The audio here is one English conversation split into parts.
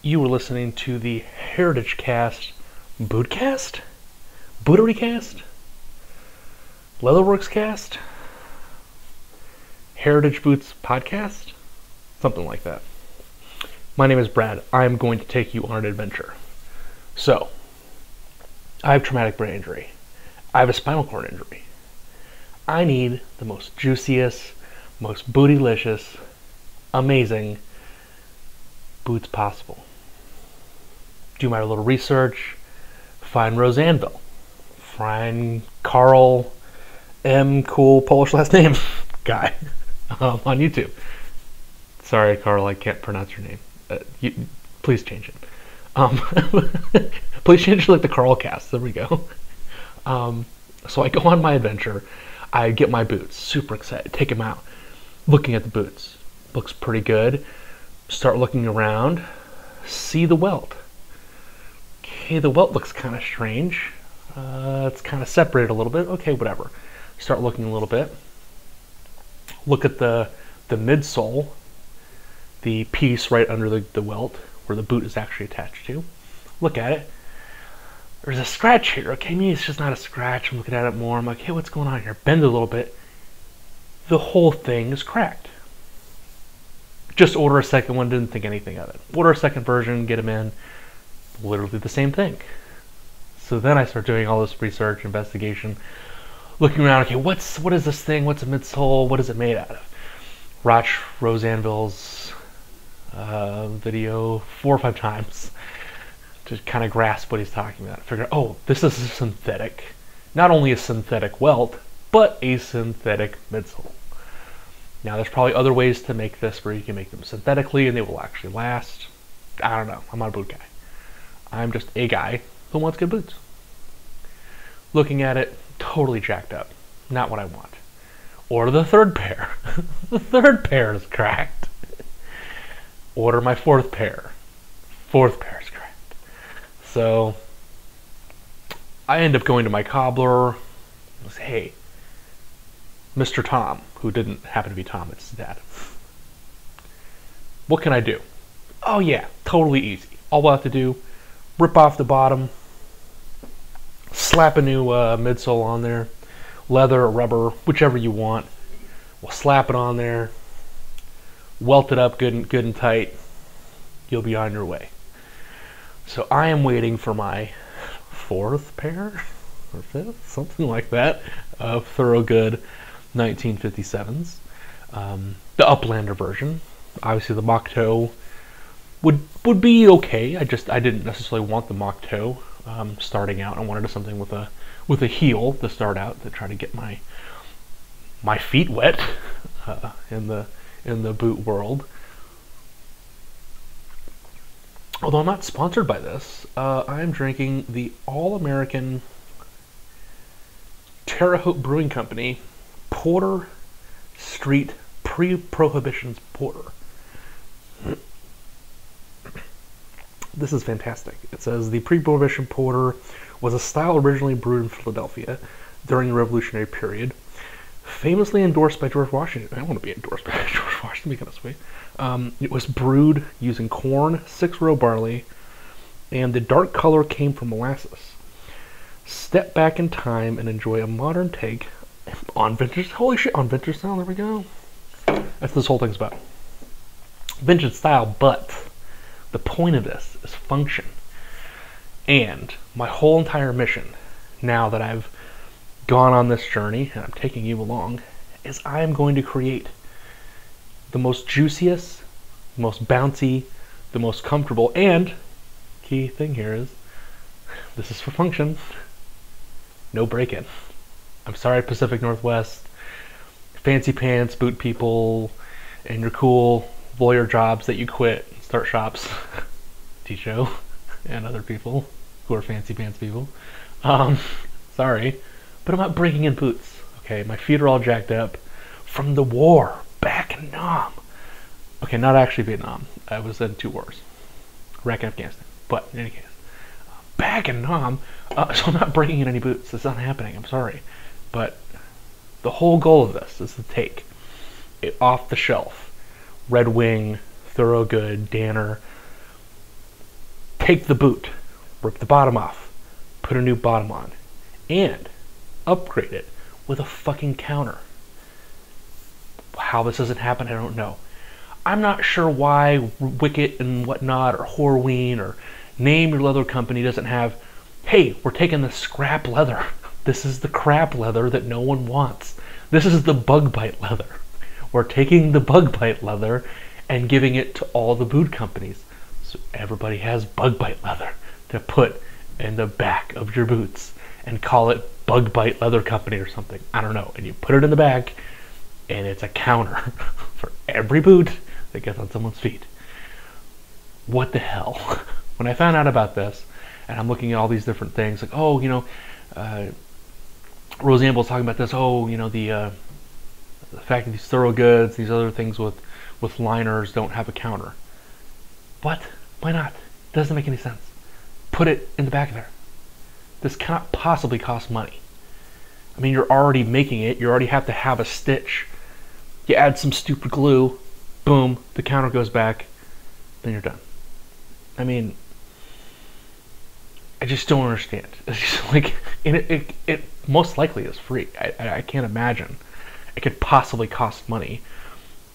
You were listening to the Heritage Cast Bootcast? Bootery Cast? Leatherworks Cast? Heritage Boots Podcast? Something like that. My name is Brad. I am going to take you on an adventure. So, I have traumatic brain injury. I have a spinal cord injury. I need the most juiciest, most bootylicious, amazing boots possible. Do my little research, find Rose Anvil, find Carl M. Cool Polish last name guy um, on YouTube. Sorry, Carl, I can't pronounce your name. Uh, you, please change it. Um, please change it like the Carl cast. There we go. Um, so I go on my adventure. I get my boots. Super excited. Take them out. Looking at the boots. Looks pretty good. Start looking around. See the welt. Okay, the welt looks kind of strange. Uh, it's kind of separated a little bit. Okay, whatever. Start looking a little bit. Look at the the midsole, the piece right under the, the welt where the boot is actually attached to. Look at it. There's a scratch here. Okay, maybe it's just not a scratch. I'm looking at it more. I'm like, hey, what's going on here? Bend a little bit. The whole thing is cracked. Just order a second one. Didn't think anything of it. Order a second version. Get them in. Literally the same thing. So then I start doing all this research, investigation, looking around. Okay, what's what is this thing? What's a midsole? What is it made out of? Watch Rose Anvil's uh, video four or five times to kind of grasp what he's talking about. Figure, oh, this is a synthetic, not only a synthetic welt, but a synthetic midsole. Now, there's probably other ways to make this where you can make them synthetically and they will actually last. I don't know. I'm not a boot guy. I'm just a guy who wants good boots. Looking at it, totally jacked up. Not what I want. Order the third pair. the third pair is cracked. Order my fourth pair. Fourth pair is cracked. So I end up going to my cobbler. I say, hey, Mr. Tom, who didn't happen to be Tom, it's his dad. What can I do? Oh yeah, totally easy. All I have to do, rip off the bottom, slap a new uh, midsole on there, leather or rubber, whichever you want. We'll slap it on there, welt it up good and good and tight. You'll be on your way. So I am waiting for my fourth pair or fifth, something like that, of Thorogood 1957s. Um, the Uplander version, obviously the mock toe would would be okay. I just I didn't necessarily want the mock toe um, starting out. I wanted something with a with a heel to start out to try to get my my feet wet uh, in the in the boot world. Although I'm not sponsored by this, uh, I'm drinking the All American Terre Haute Brewing Company Porter Street Pre Prohibitions Porter. This is fantastic. It says the pre Prohibition Porter was a style originally brewed in Philadelphia during the Revolutionary period, famously endorsed by George Washington. I don't want to be endorsed by George Washington because way. Um, it was brewed using corn, six row barley, and the dark color came from molasses. Step back in time and enjoy a modern take on vintage. Holy shit, on vintage style. There we go. That's this whole thing's about. Vintage style, but the point of this is function. And my whole entire mission, now that I've gone on this journey and I'm taking you along, is I am going to create the most juiciest, most bouncy, the most comfortable, and key thing here is this is for function. No break in. I'm sorry, Pacific Northwest, fancy pants, boot people, and your cool lawyer jobs that you quit, start shops, T-Show, and other people who are fancy pants people. Um, sorry, but I'm not breaking in boots. Okay, my feet are all jacked up from the war back in Nam. Okay, not actually Vietnam. I was in two wars, Iraq and Afghanistan. But in any case, back in Nam, uh, so I'm not breaking in any boots. It's not happening. I'm sorry, but the whole goal of this is to take it off the shelf, Red Wing, Thorogood, Danner, take the boot, rip the bottom off, put a new bottom on, and upgrade it with a fucking counter. How this doesn't happen, I don't know. I'm not sure why Wickett and whatnot, or Horween, or name your leather company doesn't have, hey, we're taking the scrap leather. This is the crap leather that no one wants. This is the bug bite leather. We're taking the bug bite leather and giving it to all the boot companies. So everybody has bug bite leather to put in the back of your boots and call it bug bite leather company or something. I don't know. And you put it in the back and it's a counter for every boot that gets on someone's feet. What the hell? When I found out about this, and I'm looking at all these different things, like, oh, you know, uh, Roseanne was talking about this. Oh, you know, the uh, the fact that these Thorogoods, these other things with with liners don't have a counter. What? Why not? Doesn't make any sense. Put it in the back of there. This cannot possibly cost money. I mean, you're already making it. You already have to have a stitch. You add some stupid glue, boom, the counter goes back, then you're done. I mean, I just don't understand. It's just like, it, it, it most likely is free. I, I can't imagine it could possibly cost money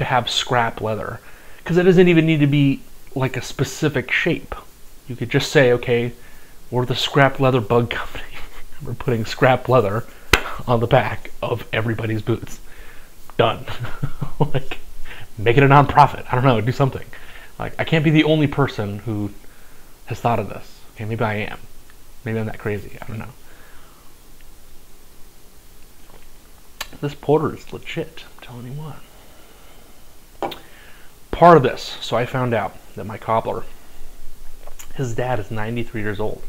to have scrap leather because it doesn't even need to be like a specific shape. You could just say, okay, we're the scrap leather bug company. we're putting scrap leather on the back of everybody's boots. Done. like, make it a nonprofit. I don't know, do something. Like, I can't be the only person who has thought of this. Okay, maybe I am. Maybe I'm that crazy. I don't know. This porter is legit. I'm telling you what. Part of this, so I found out that my cobbler, his dad is 93 years old.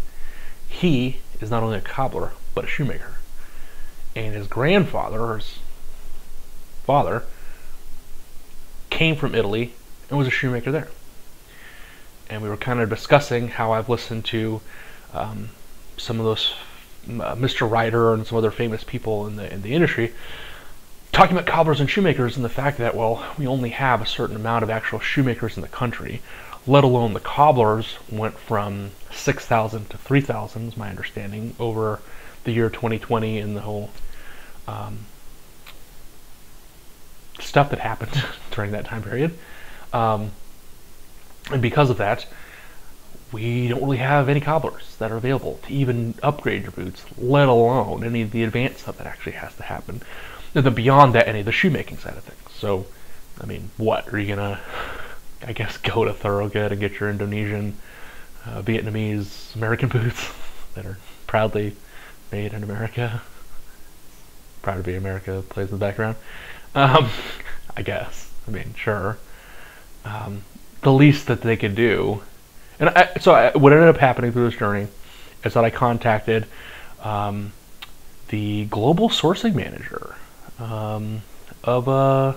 He is not only a cobbler, but a shoemaker. And his grandfather, his father, came from Italy and was a shoemaker there. And we were kind of discussing how I've listened to um, some of those uh, Mr. Ryder and some other famous people in the in the industry talking about cobblers and shoemakers and the fact that well we only have a certain amount of actual shoemakers in the country let alone the cobblers went from 6,000 to 3,000 is my understanding over the year 2020 and the whole um, stuff that happened during that time period um, and because of that we don't really have any cobblers that are available to even upgrade your boots, let alone any of the advanced stuff that actually has to happen. Then beyond that, any of the shoemaking side of things. So, I mean, what are you gonna? I guess go to Thorogood and get your Indonesian, uh, Vietnamese, American boots that are proudly made in America. Proud to be America plays in the background. Um, I guess. I mean, sure. Um, the least that they could do and I, so I, what ended up happening through this journey is that I contacted um, the global sourcing manager um, of uh,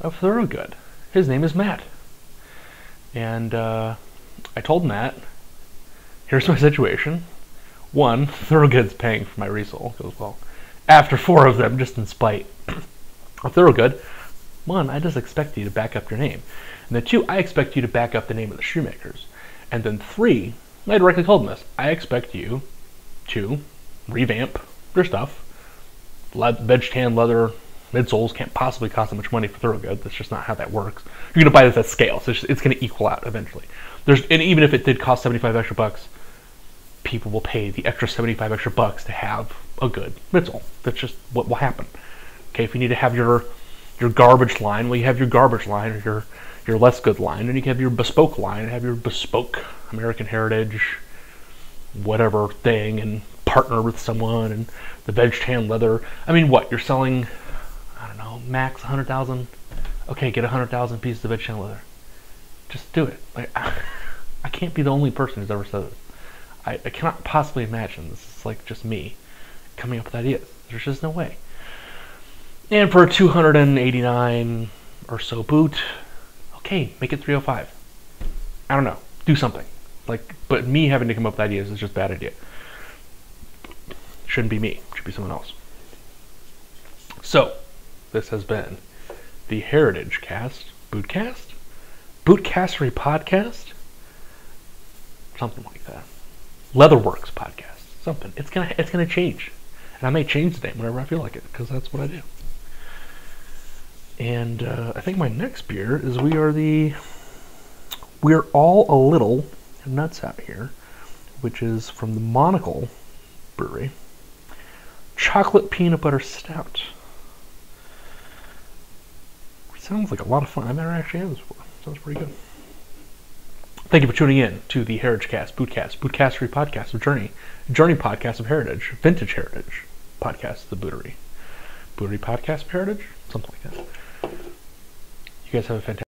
of Thorogood. His name is Matt, and uh, I told Matt, "Here's my situation. One, Thorogood's paying for my resole because well, after four of them, just in spite of Thoroughgood." one, I just expect you to back up your name. And then two, I expect you to back up the name of the shoemakers. And then three, I directly told them this. I expect you to revamp your stuff. Le- veg tan leather midsoles can't possibly cost that much money for Thorogood. That's just not how that works. You're gonna buy this at scale, so it's, it's gonna equal out eventually. There's and even if it did cost 75 extra bucks, people will pay the extra 75 extra bucks to have a good midsole. That's just what will happen. Okay, if you need to have your your garbage line, well, you have your garbage line, or your your less good line, and you can have your bespoke line, and have your bespoke American Heritage, whatever thing, and partner with someone, and the veg tan leather. I mean, what you're selling? I don't know, max 100,000. Okay, get 100,000 pieces of veg tan leather. Just do it. Like, I, I can't be the only person who's ever said this. I, I cannot possibly imagine this is like just me coming up with ideas. There's just no way. And for a 289 or so boot, okay, make it 305. I don't know. Do something. Like, but me having to come up with ideas is just bad idea. Shouldn't be me. Should be someone else. So, this has been the Heritage Cast Bootcast, Bootcastery Podcast. something like that. Leatherworks podcast, something. It's gonna it's gonna change, and I may change the name whenever I feel like it because that's what I do. And uh, I think my next beer is we are the we're all a little nuts out here, which is from the Monocle Brewery. Chocolate peanut butter stout. Sounds like a lot of fun. I've never actually had this before. Sounds pretty good. Thank you for tuning in to the Heritage Cast, Bootcast, Bootcastery podcast of Journey, Journey podcast of Heritage, Vintage Heritage podcast, the Bootery. Bootery podcast of Heritage? Something like that. You guys have a fantastic